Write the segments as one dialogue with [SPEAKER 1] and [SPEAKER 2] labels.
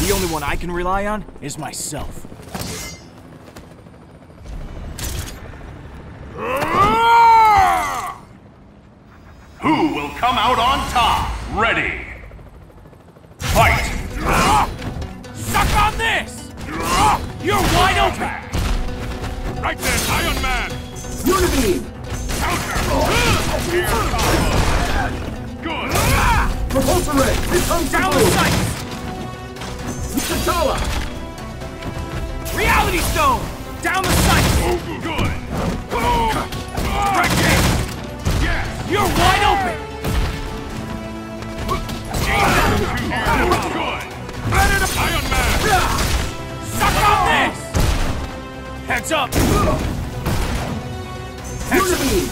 [SPEAKER 1] The only one I can rely on is myself.
[SPEAKER 2] Who will come out on top? Ready. Fight!
[SPEAKER 1] Suck on this! You're wide open!
[SPEAKER 2] Right then, Iron Man!
[SPEAKER 3] Unibeam!
[SPEAKER 2] Here. Good!
[SPEAKER 3] Repulsor Ray! Here comes
[SPEAKER 1] Down
[SPEAKER 3] the
[SPEAKER 1] Reality Stone! Down the sights!
[SPEAKER 2] Good!
[SPEAKER 1] Hit!
[SPEAKER 2] Yes!
[SPEAKER 1] You're wide open!
[SPEAKER 2] Good! Iron Man!
[SPEAKER 1] Suck on this! Heads up!
[SPEAKER 3] Unibeam!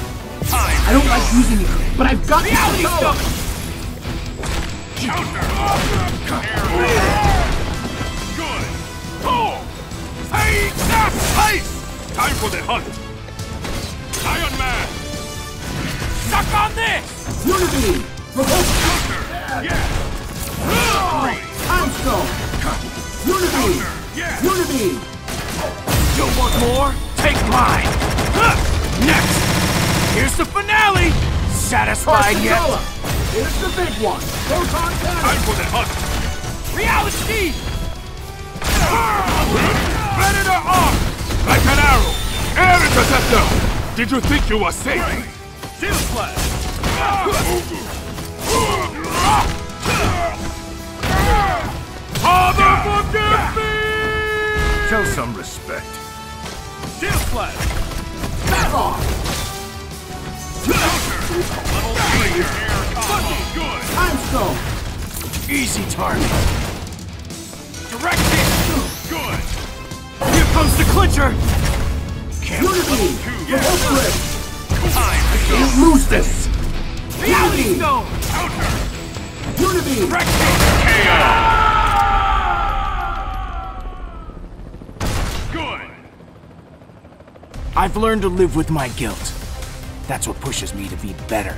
[SPEAKER 2] Time!
[SPEAKER 3] I don't like using it, but I've got the
[SPEAKER 1] Reality
[SPEAKER 3] T'Challa!
[SPEAKER 1] Stone!
[SPEAKER 2] Counter! Good! Hunt! Iron Man!
[SPEAKER 1] Suck on this!
[SPEAKER 3] Unibeam! Repulsor!
[SPEAKER 2] Counter! Yes!
[SPEAKER 3] Time Stone! Unibeam!
[SPEAKER 2] Yes!
[SPEAKER 3] Unibeam!
[SPEAKER 1] You want more? Take mine! Next! Here's the finale! Satisfied yet?
[SPEAKER 3] Here's the big one! Proton
[SPEAKER 2] Time for the hunt!
[SPEAKER 1] Reality!
[SPEAKER 2] Interceptor! Did you think you were safe? Shield flash! Father, forgive me! Show some respect. Shield flash!
[SPEAKER 3] Back off!
[SPEAKER 2] Level three air combo. Good!
[SPEAKER 3] Time Stone!
[SPEAKER 1] Easy target. Direct hit!
[SPEAKER 2] Good!
[SPEAKER 1] Here comes the clincher!
[SPEAKER 2] Yes. Time to go!
[SPEAKER 3] Can't lose this!
[SPEAKER 1] Reality! Stone!
[SPEAKER 2] Counter!
[SPEAKER 3] Unibeam!
[SPEAKER 2] KO! Good!
[SPEAKER 1] I've learned to live with my guilt. That's what pushes me to be better.